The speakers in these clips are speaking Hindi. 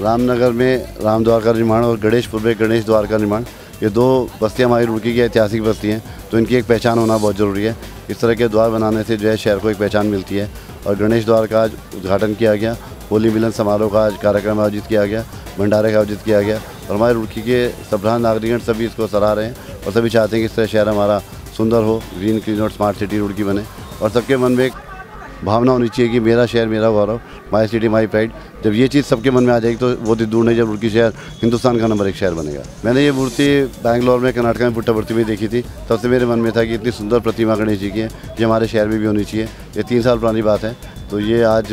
रामनगर में राम द्वार का निर्माण और गणेशपुर में गणेश द्वार का निर्माण, ये दो बस्तियाँ हमारी रुड़की की ऐतिहासिक बस्ती हैं तो इनकी एक पहचान होना बहुत ज़रूरी है। इस तरह के द्वार बनाने से जो है शहर को एक पहचान मिलती है और गणेश द्वार का आज उद्घाटन किया गया, होली मिलन समारोह का आज कार्यक्रम आयोजित किया गया, भंडारे का आयोजित किया गया और हमारे रुड़की के सभ्रांत नागरिकगण सभी इसको सराह रहे हैं और सभी चाहते हैं कि इस तरह शहर हमारा सुंदर हो, ग्रीन, क्लीन और स्मार्ट सिटी रुड़की बने और सबके मन में एक भावना होनी चाहिए कि मेरा शहर, मेरा गौरव माई सिटी माई प्राइड जब ये चीज़ सबके मन में आ जाएगी तो बहुत ही दूर नहीं, जब उनकी शहर, हिंदुस्तान का नंबर एक शहर बनेगा। मैंने ये मूर्ति बैंगलोर में, कर्नाटक में पुट्टावर्ती में देखी थी। तब से मेरे मन में था कि इतनी सुंदर प्रतिमा गणेश जी की है, ये हमारे शहर में भी होनी चाहिए। ये तीन साल पुरानी बात है। तो ये आज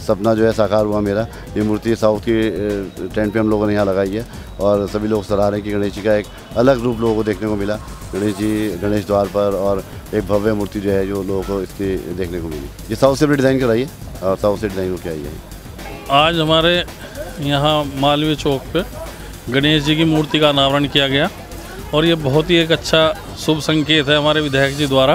सपना जो है साकार हुआ मेरा। ये मूर्ति साउथ की टेंट पे हम लोगों ने यहाँ लगाई है और सभी लोग सराह रहे हैं कि गणेश जी का एक अलग रूप लोगों को देखने को मिला। गणेश जी गणेश द्वार पर और एक भव्य मूर्ति जो है, जो लोगों को इसकी देखने को मिली। ये साउथ से भी डिज़ाइन कराई है? और साउथ से डिज़ाइन होकर आई है। आज हमारे यहाँ मालवीय चौक पर गणेश जी की मूर्ति का अनावरण किया गया और ये बहुत ही एक अच्छा शुभ संकेत है हमारे विधायक जी द्वारा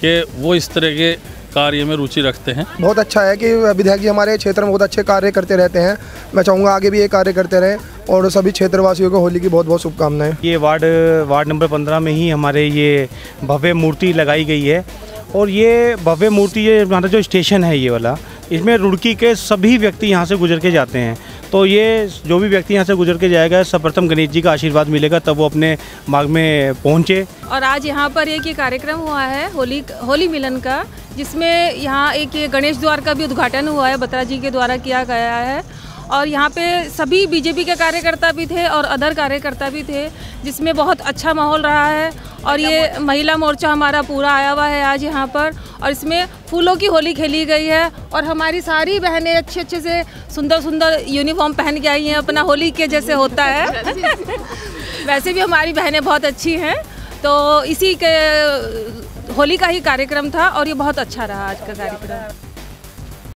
कि वो इस तरह के कार्य में रुचि रखते हैं। बहुत अच्छा है कि विधायक जी हमारे क्षेत्र में बहुत अच्छे कार्य करते रहते हैं। मैं चाहूँगा आगे भी ये कार्य करते रहें और सभी क्षेत्रवासियों को होली की बहुत बहुत शुभकामनाएँ। ये वार्ड वार्ड नंबर पंद्रह में ही हमारे ये भव्य मूर्ति लगाई गई है। और ये भव्य मूर्ति ये हमारा जो स्टेशन है ये वाला इसमें रुड़की के सभी व्यक्ति यहाँ से गुजर के जाते हैं। तो ये जो भी व्यक्ति यहाँ से गुजर के जाएगा सर्वप्रथम गणेश जी का आशीर्वाद मिलेगा तब वो अपने मार्ग में पहुँचे। और आज यहाँ पर एक ये कार्यक्रम हुआ है होली होली मिलन का। जिसमें यहाँ एक ये गणेश द्वार का भी उद्घाटन हुआ है बत्रा जी के द्वारा किया गया है। और यहाँ पे सभी बीजेपी के कार्यकर्ता भी थे और अदर कार्यकर्ता भी थे जिसमें बहुत अच्छा माहौल रहा है। और ये महिला मोर्चा। हमारा पूरा आया हुआ है आज यहाँ पर। और इसमें फूलों की होली खेली गई है और हमारी सारी बहनें अच्छे अच्छे से सुंदर सुंदर यूनिफॉर्म पहन के आई हैं अपना होली के जैसे होता है। वैसे भी हमारी बहनें बहुत अच्छी हैं। तो इसी के होली का ही कार्यक्रम था और ये बहुत अच्छा रहा आज का कार्यक्रम।